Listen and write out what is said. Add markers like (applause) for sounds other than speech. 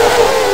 Oh! (laughs)